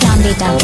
Candy Dog.